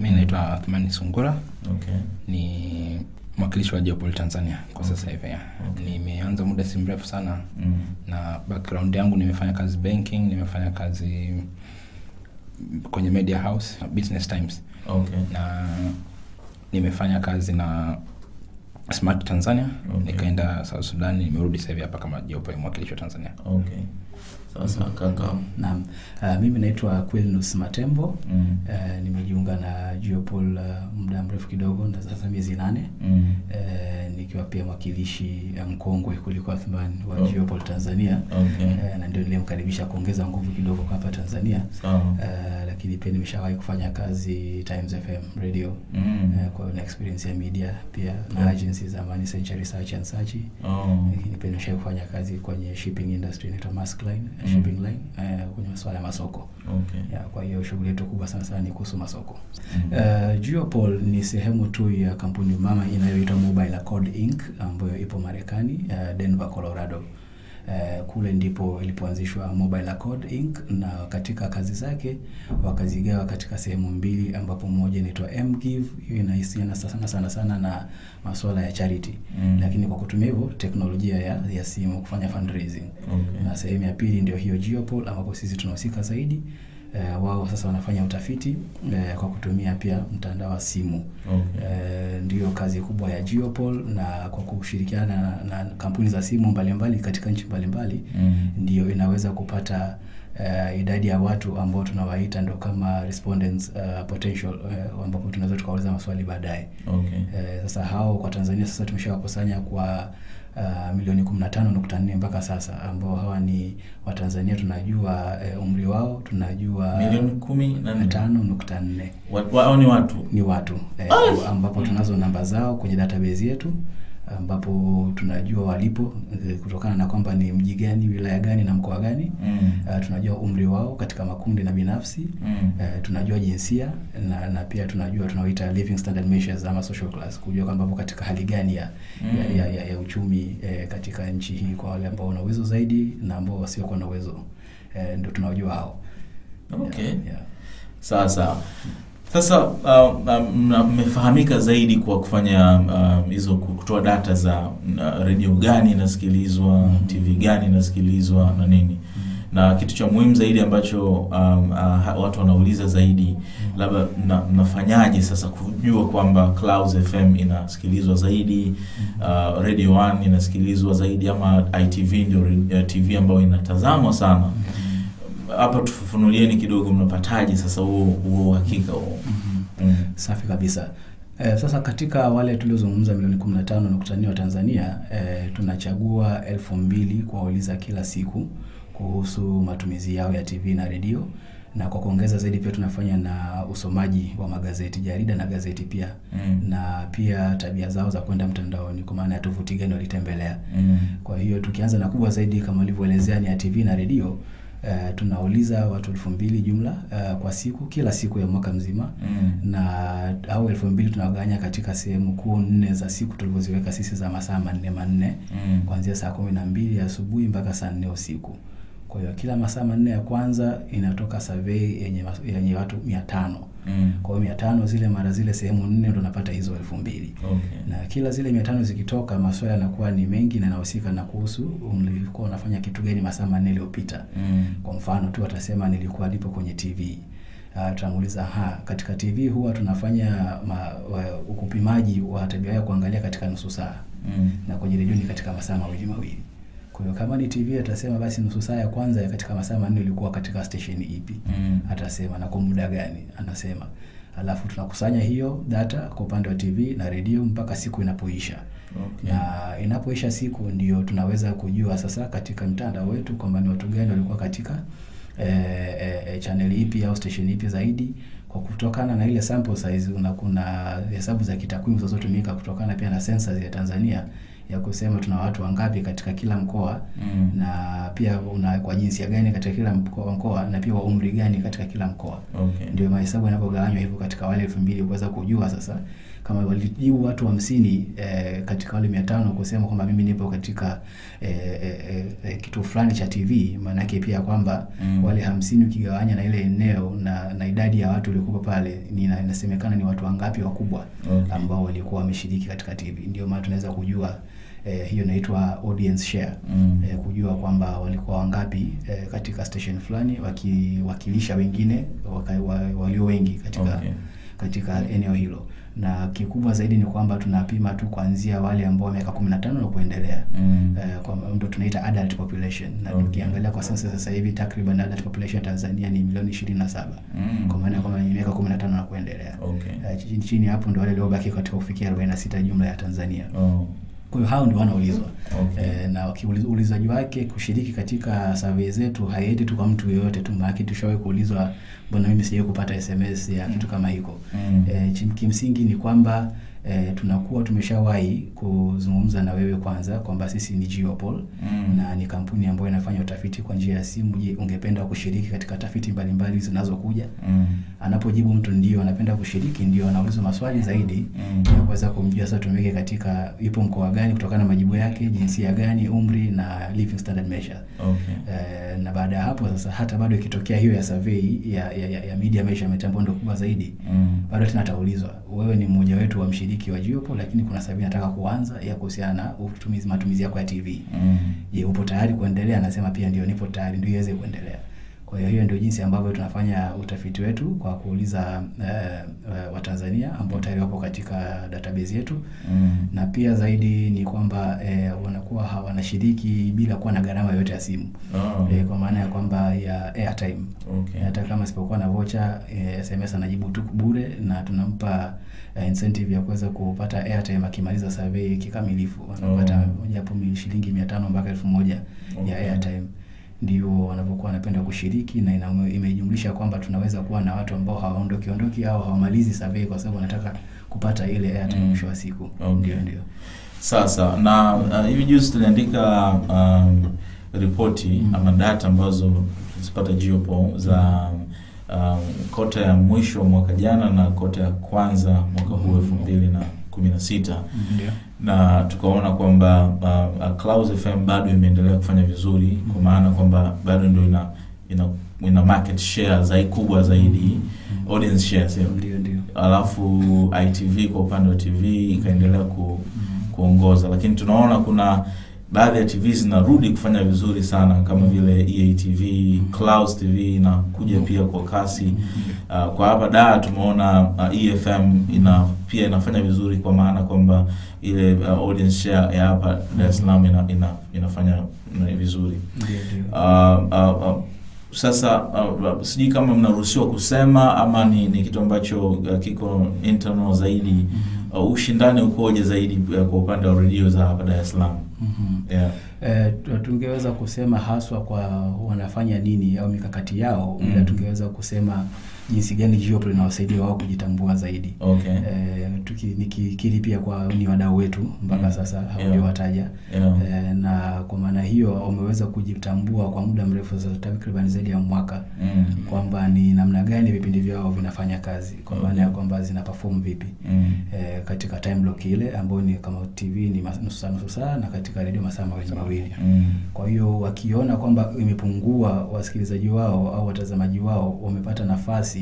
Mi naitwa Athmani Sungura, Okay. ni mwakilishi wa Geopol Tanzania kwa sasa hivi. Okay. Nimeanza muda si mrefu sana Mm. na background yangu nimefanya kazi banking, nimefanya kazi kwenye media house Business Times Okay. na nimefanya kazi na Smart Tanzania Okay. nikaenda South Sudan, nimerudi sasa hivi hapa kama Geopol mwakilishi wa Tanzania. Okay. Sasa kaka. Naam, uh, mimi naitwa Quilnus Matembo. Mm. Uh, nimejiunga na Geopol uh, muda mrefu kidogo na sasa miezi nane Mm. uh, nikiwa pia mwakilishi mkongwe kuliko Athman wa Oh. Geopol Tanzania Okay. uh, na ndio nilimkaribisha kuongeza nguvu kidogo kwa hapa Tanzania oh. uh, lakini pia nimeshawahi kufanya kazi Times FM radio Mm. uh, kwa na experience ya media pia na Yeah. agency za Money Century Research and Search Oh. lakini pia nimeshawahi kufanya kazi kwenye shipping industry inaitwa Maersk Line, Mm. shipping line uh, kwenye masuala ya masoko Okay. ya, kwa hiyo shughuli yetu kubwa sana sana ni kuhusu masoko. Mm. Uh, Geopol ni sehemu tu ya kampuni mama inayoitwa Mobile Accord Inc ambayo ipo Marekani, uh, Denver, Colorado. Uh, kule ndipo ilipoanzishwa Mobile Accord Inc na katika kazi zake wakazigawa katika sehemu mbili, ambapo moja inaitwa mGive, hiyo inahusiana sana sana sana na masuala ya charity Mm. lakini kwa kutumia hivyo teknolojia ya, ya simu kufanya fundraising Okay. na sehemu ya pili ndio hiyo Geopol ambapo sisi tunahusika zaidi. Uh, wao sasa wanafanya utafiti e, kwa kutumia pia mtandao wa simu. Okay. E, ndiyo kazi kubwa ya Geopol na kwa kushirikiana na, na kampuni za simu mbalimbali mbali, katika nchi mbalimbali Mm. ndiyo inaweza kupata uh, idadi ya watu ambao tunawaita ndo kama respondents uh, potential uh, ambapo tunaweza tukauliza maswali baadaye. Okay. Uh, sasa hao kwa Tanzania sasa tumeshawakusanya kwa uh, milioni 15.4 mpaka sasa, ambao hawa ni Watanzania tunajua uh, umri wao tunajua Milioni kumi na nne. tano nukta nne Wa- wa- ni watu. ni watu eh, ambapo tunazo namba zao kwenye database yetu ambapo tunajua walipo eh, kutokana na kwamba ni mji gani, wilaya gani na mkoa gani. Mm. Uh, tunajua umri wao katika makundi na binafsi Mm. uh, tunajua jinsia na, na pia tunajua tunaoita living standard measures ama social class, kujua kwamba wapo katika hali gani ya, Mm. ya, ya, ya, ya uchumi eh, katika nchi hii kwa wale ambao wana uwezo zaidi na ambao wasiokuwa na uwezo eh, ndio tunaojua hao. Okay. Yeah, yeah. Sawa sawa. Sasa mmefahamika uh, um, zaidi kwa kufanya hizo uh, kutoa data za uh, redio gani inasikilizwa, TV gani inasikilizwa na nini. Na kitu cha muhimu zaidi ambacho um, uh, watu wanauliza zaidi, labda na, nafanyaje sasa kujua kwamba Clouds FM inasikilizwa zaidi, uh, Radio 1 inasikilizwa zaidi ama ITV ndio uh, TV ambayo inatazamwa sana hapa tufafanulieni kidogo, mnapataje sasa huo huo uhakika huo? mm -hmm. mm. Safi kabisa. Eh, sasa katika wale tuliozungumza milioni 15.4 wa Tanzania eh, tunachagua elfu mbili kuwauliza kila siku kuhusu matumizi yao ya TV na redio, na kwa kuongeza zaidi pia tunafanya na usomaji wa magazeti, jarida na gazeti pia Mm. na pia tabia zao za kwenda mtandaoni, kwa maana ya tovuti gani walitembelea. Mm. Kwa hiyo tukianza na kubwa zaidi kama ulivyoelezea ni ya TV na redio. Uh, tunauliza watu elfu mbili jumla uh, kwa siku kila siku ya mwaka mzima Mm. na au elfu mbili tunagawanya katika sehemu kuu nne za siku tulivyoziweka sisi za masaa manne manne Mm. kuanzia saa kumi na mbili asubuhi mpaka saa nne usiku. Kwa hiyo kila masaa manne ya kwanza inatoka survey yenye, yenye watu mia tano Mm. kwa hiyo mia tano zile mara zile sehemu nne ndo napata hizo elfu mbili Okay. na kila zile mia tano zikitoka maswala yanakuwa ni mengi na nahusika na kuhusu ulikuwa unafanya kitu gani masaa manne iliyopita. Mm. Kwa mfano tu atasema nilikuwa nipo kwenye TV. Uh, tutamuuliza ha, katika TV huwa tunafanya ma, wa, ukupimaji wa tabia ya kuangalia katika nusu saa Mm. na kwenye redio ni katika masaa mawili mawili. Kwa hiyo kama ni TV atasema basi nusu saa ya kwanza ya katika masaa manne ulikuwa katika station ipi? Mm. Atasema na kwa muda gani? Anasema. Alafu tunakusanya hiyo data kwa upande wa TV na redio mpaka siku inapoisha. Okay. Na inapoisha siku ndio tunaweza kujua sasa katika mtandao wetu kwamba ni watu gani walikuwa katika e, e, channel ipi au station ipi zaidi kwa kutokana na ile sample size na kuna hesabu za kitakwimu zinazotumika kutokana pia na census ya Tanzania ya kusema tuna watu wangapi katika kila mkoa Mm. na pia una kwa jinsia gani katika kila mkoa, mkoa na pia wa umri gani katika kila mkoa Okay. ndio mahesabu yanapogawanywa hivyo katika wale elfu mbili kuweza kujua sasa kama walijibu watu hamsini eh, katika wale mia tano kusema kwamba mimi nipo katika eh, eh, eh, kituo fulani cha TV, maanake pia kwamba Mm. wale hamsini ukigawanya na ile eneo na, na idadi ya watu waliokuwa pale ni inasemekana ni watu wangapi wakubwa Okay. ambao walikuwa wameshiriki katika TV. Ndio maana tunaweza kujua eh, hiyo inaitwa audience share Mm. eh, kujua kwamba walikuwa wangapi eh, katika station fulani wakiwakilisha wengine waka, wa, walio wengi katika Okay. katika eneo hilo, na kikubwa zaidi ni kwamba tunapima tu kuanzia wale ambao wa miaka 15 na kuendelea Mm. Uh, kwa ndio tunaita adult population na Okay. tukiangalia kwa sasa sasa hivi takriban adult population Tanzania ni milioni 27 Mm. kwa maana kwamba ni miaka 15 na kuendelea. Okay. Uh, chini, chini hapo ndio wale waliobaki katika kufikia 46 jumla ya Tanzania. Oh. Kwa hiyo hao ndio wanaulizwa. Okay. E, na ulizaji wake kushiriki katika survey zetu haiendi tu kwa mtu yeyote tu, maana tushawahi kuulizwa, mbona mimi sijawahi kupata SMS ya kitu kama hiko. Mm. E, kimsingi ni kwamba eh, tunakuwa tumeshawahi kuzungumza na wewe kwanza kwamba sisi ni Geopol Mm. na ni kampuni ambayo inafanya utafiti kwa njia ya simu. Je, ungependa kushiriki katika tafiti mbalimbali zinazokuja? Mm. Anapojibu mtu ndio anapenda kushiriki, ndio anaulizwa maswali zaidi Mm. ya kuweza kumjua sasa tumweke katika ipo mkoa gani kutokana na majibu yake, jinsia gani, umri na living standard measure. Okay. E, na baada ya hapo sasa, hata bado ikitokea hiyo ya survey ya, ya, ya, ya media measurement ambayo ndio kubwa zaidi, Mm. bado tena ataulizwa, wewe ni mmoja wetu wa mshiriki wa Geopol, lakini kuna sababu nataka kuanza ya kuhusiana na utumizi matumizi yako ya TV. Mm. Je, upo tayari kuendelea? Anasema pia ndio, nipo tayari, ndio iweze kuendelea. Kwa hiyo hiyo ndio jinsi ambavyo tunafanya utafiti wetu kwa kuuliza uh, Watanzania ambao tayari wapo katika database yetu Mm. na pia zaidi ni kwamba uh, wanakuwa hawanashiriki bila kuwa na gharama yoyote ya simu Oh. Uh, kwa maana ya kwamba ya airtime Okay. hata kama sipokuwa na vocha uh, SMS anajibu tu bure na tunampa uh, incentive ya kuweza kupata airtime akimaliza survey kikamilifu anapata Oh. japo shilingi mia tano mpaka elfu moja Okay. ya airtime ndio wanavyokuwa wanapenda kushiriki na imejumlisha kwamba tunaweza kuwa na watu ambao hawaondoki ondoki au hawamalizi survey kwa sababu wanataka kupata ile airtime Mm. mwisho wa siku Okay. ndio ndio Sasa na uh, hivi juzi tuliandika um, ripoti Mm. ama data ambazo zipata Geopol za um, kota ya mwisho mwaka jana na kota ya kwanza mwaka huu elfu mbili na kumi na sita na tukaona kwamba uh, uh, Clouds FM bado imeendelea kufanya vizuri mm-hmm. kwa maana kwamba bado ndio ina ina, ina market share zaidi kubwa zaidi mm-hmm. audience share sio ndio ndio alafu ITV kwa upande wa TV ikaendelea ku, mm-hmm. kuongoza, lakini tunaona kuna baadhi ya TV zinarudi kufanya vizuri sana kama vile EATV, Clouds TV inakuja pia kwa kasi. Uh, kwa hapa Dar tumeona uh, EFM ina pia inafanya vizuri kwa maana kwamba ile uh, audience share ya hapa Dar es Salaam ina, ina, inafanya vizuri. Uh, uh, uh, sasa uh, uh, sijui kama mnaruhusiwa kusema ama ni, ni kitu ambacho uh, kiko internal zaidi. Uh, ushindani ukoje zaidi uh, kwa upande wa redio za hapa Dar es Salaam? Mhm. Yeah. E, tungeweza kusema haswa kwa wanafanya nini au mikakati yao mm -hmm. tungeweza kusema jinsi gani Geopol inawasaidia wao kujitambua zaidi. Okay. E, tuki, nikikiri pia kwa ni wadau wetu mpaka Mm. sasa Yeah. haujawataja Yeah. e, na kwa maana hiyo wameweza kujitambua kwa muda mrefu sasa takriban zaidi ya mwaka Mm. kwamba ni namna gani vipindi vyao vinafanya kazi kwa maana okay. ya kwamba zina perform vipi Mm. e, katika time block ile ambayo ni kama TV ni nusu saa nusu saa na katika redio masaa mawili mawili. Mm. Kwa hiyo wakiona kwamba imepungua wasikilizaji wao au watazamaji wao wamepata nafasi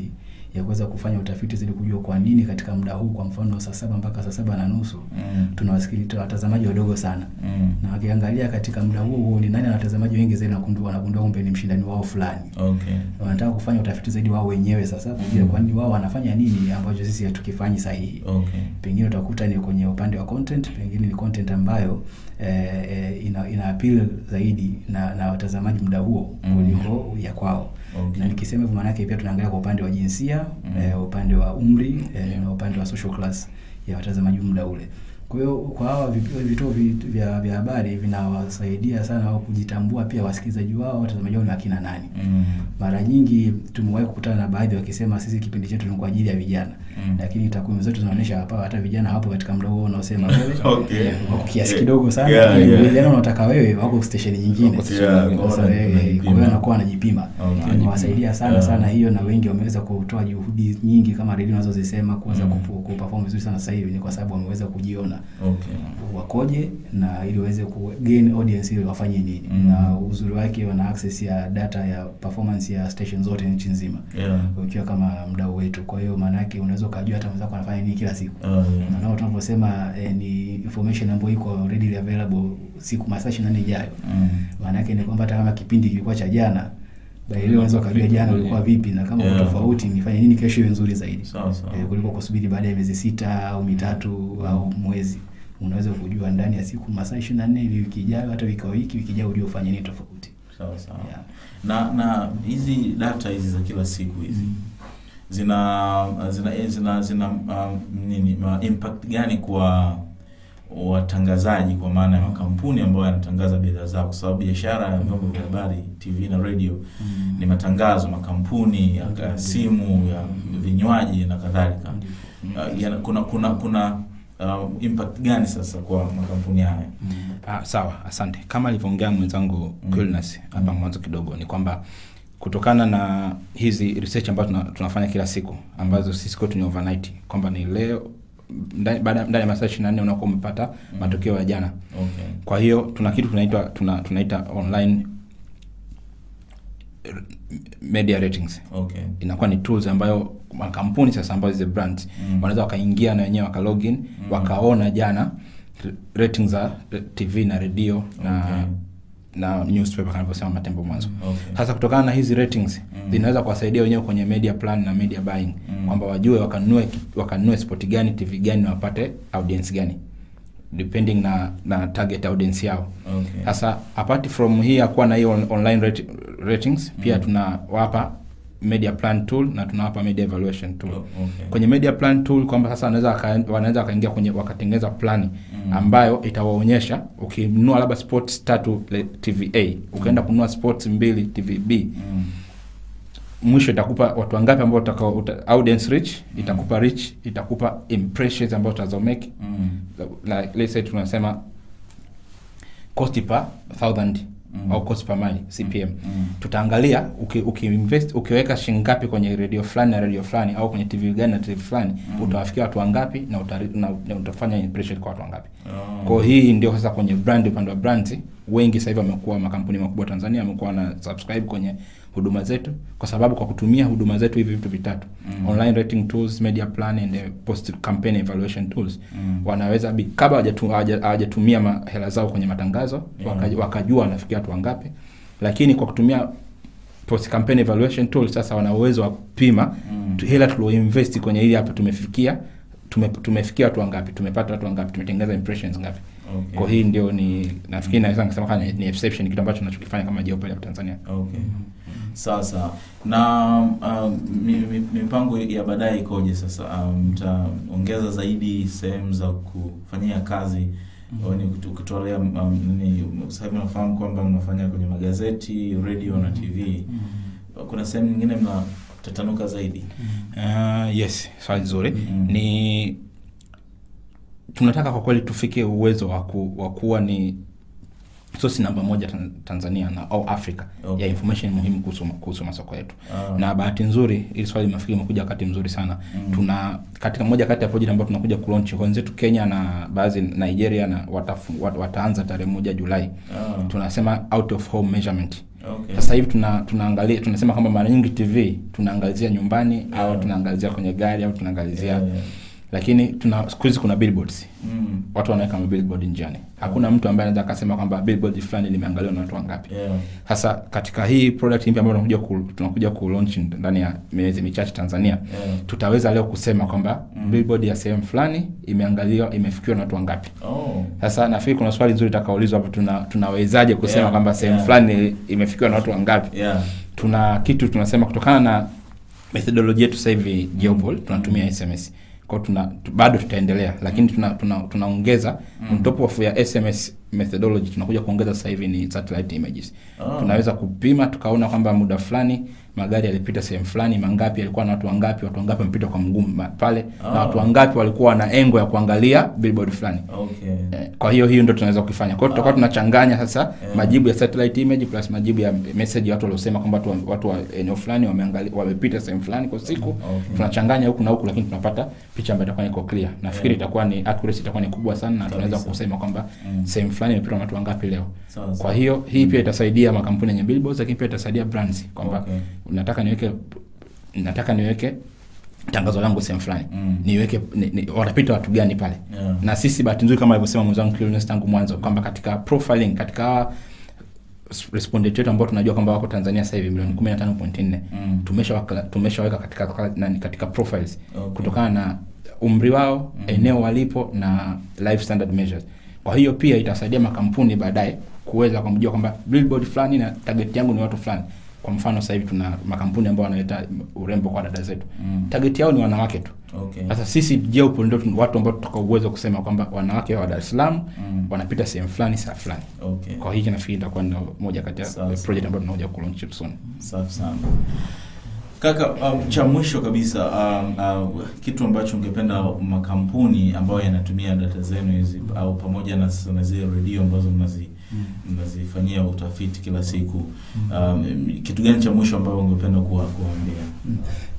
ya kuweza kufanya utafiti zili kujua kwa nini katika muda huu, kwa mfano saa saba mpaka saa saba na nusu Mm. tunawasikiliza watazamaji wadogo sana, Mm. na wakiangalia katika muda huo huo ni nani ana watazamaji wengi zaidi, wanagundua wanagundua kumbe ni mshindani wao fulani. Okay. Wanataka kufanya utafiti zaidi wao wenyewe sasa, kujua kwa nini wao wanafanya nini ambacho sisi hatukifanyi sahihi Okay. pengine utakuta ni kwenye upande wa content, pengine ni content ambayo eh, eh, ina, ina appeal zaidi na, na watazamaji muda huo Mm. kuliko ya kwao. Okay. Na nikisema hivyo, maanake pia tunaangalia kwa upande wa jinsia Mm. eh, upande wa umri eh, na upande wa social class ya watazamaji muda ule. Kwa hiyo kwa hawa vi- vituo vi- vya vya habari vinawasaidia sana wao kujitambua, pia wasikilizaji wao, watazamaji wao ni akina nani. Mm. Mara nyingi tumewahi kukutana na baadhi wakisema sisi kipindi chetu ni kwa ajili ya vijana Mm. lakini takwimu zetu zinaonyesha hapa hata vijana hapo katika mdogo huo unaosema wewe Okay. wako kiasi kidogo sana Yeah, yeah. vijana unaotaka wewe wako stesheni nyingine Yeah, kwa hiyo anakuwa anajipima Okay. imewasaidia sana Yeah. sana hiyo na wengi wameweza kutoa juhudi nyingi kama redio unazozisema kuweza Mm. kuperform vizuri sana sasa hivi ni kwa sababu wameweza kujiona Okay. wakoje na ili waweze ku gain audience ili wafanye nini Mm. na uzuri wake wana access ya data ya performance ya station zote nchi nzima Yeah. ukiwa kama mdau wetu kwa hiyo maana yake unaweza ukajua hata mwenzako anafanya nini kila siku Oh, yeah. na nao tunaposema eh, ni information ambayo iko readily available siku masaa 24 ijayo Mm. maana yake ni kwamba hata kama kipindi kilikuwa cha jana leo unaweza ukajua jana ulikuwa vipi na kama Yeah. tofauti nifanye nini kesho iwe nzuri zaidi Sawa, sawa. E, kuliko kusubiri baada ya miezi sita au mitatu au mwezi unaweza kujua ndani ya siku masaa 24 hivi wiki ijayo hata wiki wiki wiki ijayo ujue ufanye nini tofauti Sawa, sawa. Yeah. na na hizi data hizi za kila siku hizi mm. zina zina zina zina um, nini ma impact gani kwa watangazaji kwa maana ya makampuni ambayo yanatangaza bidhaa zao kwa sababu biashara ya vyombo vya habari TV na radio Mm. ni matangazo makampuni ya okay. simu ya vinywaji na kadhalika okay. uh, kuna kuna kuna uh, impact gani sasa kwa makampuni haya Mm. Ah, sawa asante kama alivyoongea mwenzangu Mm. Quilness hapa Mm. mwanzo kidogo ni kwamba kutokana na hizi research ambazo tuna, tunafanya kila siku ambazo sisi kwetu ni overnight kwamba ni leo ndani ya masaa 24 unakuwa umepata Mm. matokeo ya jana okay kwa hiyo tuna kitu tunaitwa tuna, tunaita online media ratings okay inakuwa ni tools ambayo makampuni sasa ambayo hizi brands Mm. wanaweza wakaingia na wenyewe wakalogin Mm. wakaona jana ratings za tv na redio na Okay. na newspaper kanavyosema matembo mwanzo okay sasa kutokana na hizi ratings Mm. zinaweza kuwasaidia wenyewe kwenye media plan na media buying Mm. kwamba wajue wakanunue wakanunue spot gani tv gani wapate audience gani depending na na target audience yao okay sasa apart from hii ya kuwa na hii on, online rate, ratings pia Mm. tunawapa media plan tool na tunawapa media evaluation tool Oh, okay. kwenye media plan tool kwamba sasa wanaweza wanaweza wakaingia kwenye wakatengeneza plani Mm. ambayo itawaonyesha ukinunua labda sports tatu le- tva ukaenda mm. kununua sports mbili tvb Mm. Mwisho itakupa watu wangapi ambao utakao uta, audience reach itakupa reach itakupa impressions ambao utazomake Mm. like let's say tunasema cost per thousand Mm. au cost per mile cpm Mm. tutaangalia uki, ukiinvest ukiweka shilingi ngapi kwenye radio fulani na radio fulani au kwenye tv gani na tv fulani Mm. utawafikia watu wangapi na, utari, na, na utafanya impression kwa watu wangapi Oh. kwa hii ndio sasa kwenye brand upande wa brands wengi sasa hivi wamekuwa makampuni makubwa Tanzania wamekuwa na subscribe kwenye huduma zetu kwa sababu kwa kutumia huduma zetu hivi vitu vitatu Mm. online rating tools media plan and uh, post campaign evaluation tools Mm. wanaweza bi- kabla hawajatumia hela zao kwenye matangazo Yeah. waka, wakajua wanafikia watu wangapi lakini kwa kutumia post campaign evaluation tool sasa wana uwezo wa kupima Mm. hela tulioinvest kwenye hili hapa tumefikia tume, tumefikia watu wangapi tumepata watu wangapi tumetengeneza impressions ngapi Okay. kwa hii ndio ni nafikiri naweza kusema kama ni- exception kitu ambacho tunachokifanya kama Geopel ya Tanzania Okay. Sawa sawa. Na um, mi- mi- mipango ya baadaye ikoje sasa? mtaongeza Um, Mtaongeza zaidi sehemu za kufanyia kazi au ni kutu- kutolea um, nini? Sasa hivi nafahamu kwamba mnafanya kwenye magazeti, radio na TV. Kuna sehemu nyingine mnatatanuka zaidi? uh, yes swali zuri mm -hmm. ni tunataka kwa kweli tufike uwezo wa kuwa ni sosi namba moja Tan- tanzania na au Afrika Okay. ya information muhimu kuhusu, kuhusu masoko yetu Ah. na bahati nzuri ili swali mafikiri imekuja wakati mzuri sana Mm. tuna katika moja kati ya project ambayo tunakuja kulaunch wenzetu kenya na baadhi nigeria na watafu, wat, wataanza tarehe moja julai Ah. tunasema out of home measurement Okay. sasa hivi tuna tunaangalia tunasema kwamba mara nyingi tv tunaangalizia nyumbani Yeah. au tunaangalizia kwenye gari au tunaangalizia Yeah, yeah. Lakini tuna siku hizi kuna billboards Mm. watu wanaweka mabillboard njiani hakuna mtu ambaye anaweza akasema kwamba billboard fulani limeangaliwa na watu wangapi Yeah. sasa katika hii product mpya ambayo tunakuja ku, tunakuja ku launch ndani ya miezi michache Tanzania Yeah. tutaweza leo kusema kwamba Mm. billboard ya sehemu fulani imeangaliwa imefikiwa na watu wangapi Oh. sasa nafikiri kuna swali nzuri itakaulizwa hapo tuna tunawezaje kusema Yeah, kwamba sehemu yeah. fulani imefikiwa na watu wangapi Yeah. tuna kitu tunasema kutokana na methodology yetu sasa hivi Geopol tunatumia SMS tuna bado tutaendelea lakini tunaongeza tuna, tuna tunaongeza on top of ya sms methodology tunakuja kuongeza sasa hivi ni satellite images. Oh. tunaweza kupima tukaona kwamba muda fulani magari yalipita sehemu fulani mangapi yalikuwa na watu wangapi watu wangapi wamepita kwa mguu pale oh. na watu wangapi walikuwa na engo ya kuangalia billboard fulani Okay. Eh, kwa hiyo hiyo ndio tunaweza kukifanya kwa hiyo tutakuwa oh. tunachanganya sasa Yeah. majibu ya satellite image plus majibu ya message watu waliosema kwamba watu, watu wa eneo fulani wameangalia wamepita sehemu fulani kwa siku Okay. tunachanganya huku na huku lakini tunapata picha ambayo itakuwa iko clear nafikiri Yeah. itakuwa ni accuracy itakuwa ni kubwa sana na tunaweza kusema kwamba Mm. sehemu fulani imepita na watu wangapi leo So, so. kwa hiyo hii pia itasaidia makampuni yenye billboards lakini pia itasaidia brands kwamba Okay. Nataka niweke nataka niweke tangazo langu sehemu fulani Mm. niweke ni, ni, watapita watu gani pale Yeah. na sisi bahati nzuri kama alivyosema mwenzangu tangu mwanzo kwamba katika profiling katika respondent wetu ambao tunajua kwamba wako Tanzania sasa hivi milioni 15.4 Mm. tumeshaweka tumeshaweka katika nani katika profiles Okay. kutokana na umri wao Mm. eneo walipo na life standard measures kwa hiyo pia itasaidia makampuni baadaye kuweza kumjua kwamba billboard fulani na target yangu ni watu fulani kwa mfano sasa hivi tuna makampuni ambayo wanaleta urembo kwa dada zetu Mm. target yao ni wanawake tu Okay. sasa sisi jeupo ndio watu ambao tutoka uwezo wa kusema kwamba wanawake wa Dar es Salaam Mm. wanapita sehemu fulani saa fulani. Okay. Kwa hiki nafikiri itakuwa ndio moja kati ya project ambayo ambayo tunakuja kulaunch soon. Safi sana kaka. Um, cha mwisho kabisa um, uh, kitu ambacho ungependa makampuni ambayo yanatumia data zenu hizi au pamoja na, na zile redio ambazo mnazi mnazifanyia utafiti kila siku. Um, kitu gani cha mwisho ambayo ungependa kuwa, kuwaambia?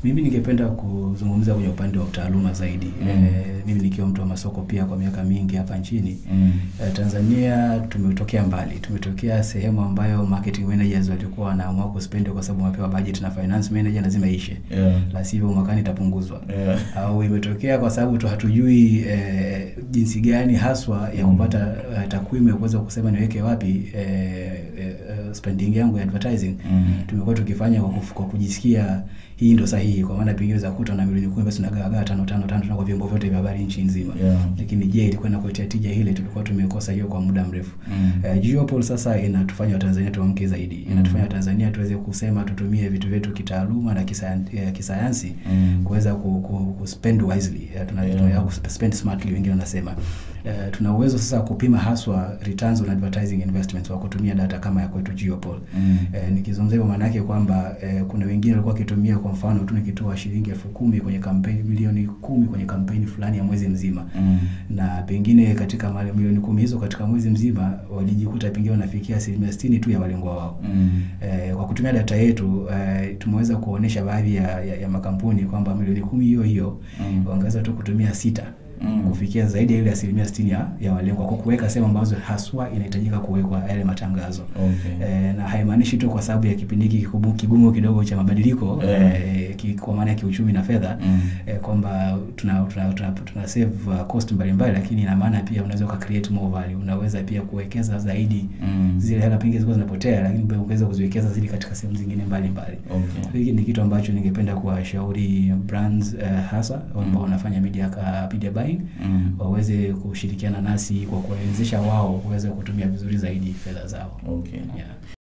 Mm. Mimi ningependa kuzungumza kwenye upande wa utaaluma zaidi. Mm. E, mimi nikiwa mtu wa masoko pia kwa miaka mingi hapa nchini Mm. E, Tanzania tumetokea mbali, tumetokea sehemu ambayo marketing managers walikuwa wanaamua kuspend kwa sababu wamepewa budget na finance manager lazima ishe, Yeah. la sivyo mwakani itapunguzwa. Yeah. Au imetokea kwa sababu tu hatujui e, jinsi gani haswa ya Mm. kupata eh, takwimu ya kuweza kusema niweke wapi e, eh, spending yangu ya advertising Mm. tumekuwa tukifanya kwa, kwa kujisikia hii ndo sahihi, kwa maana pengine za kuta na milioni kumi basi nagawagawa tano tano tano kwa vyombo vyote vya habari nchi nzima Yeah. lakini je, ilikuwa inakuletea tija ile? Tulikuwa tumekosa hiyo kwa muda mrefu. Mm. Uh, Geopol sasa inatufanya Watanzania tuamke zaidi, inatufanya Watanzania tuweze kusema tutumie vitu vyetu kitaaluma na uh, kisayansi Mm. kuweza ku, ku, ku spend wisely eh, tuna, Yeah. spend smartly wengine wanasema. Uh, tuna uwezo sasa wa kupima haswa returns on advertising investments kwa kutumia data kama ya kwetu Geopol. Mm. E, nikizungumzia hivyo maana yake kwamba e, kuna wengine walikuwa wakitumia kwa mfano tu nikitoa shilingi elfu kumi kwenye kampeni milioni kumi kwenye kampeni fulani ya mwezi mzima Mm. na pengine katika mali- milioni kumi hizo katika mwezi mzima walijikuta pengine wanafikia asilimia sitini tu ya walengwa wao. Mm. E, kwa kutumia data yetu e, tumeweza kuonesha baadhi ya, ya, ya makampuni kwamba milioni kumi hiyo hiyo Mm. wangeweza tu kutumia sita Mm. kufikia zaidi ya ile asilimia sitini ya, ya walengwa kwa kuweka sehemu ambazo haswa inahitajika kuwekwa yale matangazo. Okay. E, na haimaanishi tu kwa sababu ya kipindi hiki kigumu, kidogo cha mabadiliko Yeah. e, ki, kwa maana ya kiuchumi na fedha Mm. e, kwamba tuna, tuna, tuna, tuna save uh, cost mbalimbali, lakini ina maana pia unaweza uka create more value. Unaweza pia kuwekeza zaidi Mm. zile hela pengine zilikuwa zinapotea, lakini pia ungeweza kuziwekeza zaidi katika sehemu zingine mbalimbali. Okay. Hiki ni kitu ambacho ningependa kuwashauri brands uh, hasa ambao mm. wanafanya media, ka media buying Mm. waweze kushirikiana nasi kwa kuwawezesha wao kuweza kutumia vizuri zaidi fedha zao. Okay. Yeah.